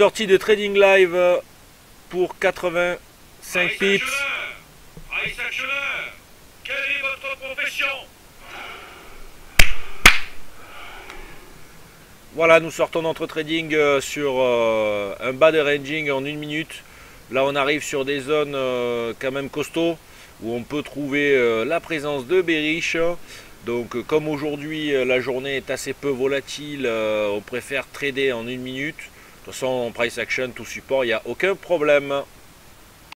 sortie de Trading Live pour 85 pips. Price Actionneur, quelle est votre profession? Voilà, nous sortons notre trading euh, sur euh, un bas de ranging en une minute. Là, on arrive sur des zones euh, quand même costauds où on peut trouver euh, la présence de bearish. Donc, euh, comme aujourd'hui euh, la journée est assez peu volatile, euh, on préfère trader en une minute. Façon, price action, tout support, il n'y a aucun problème.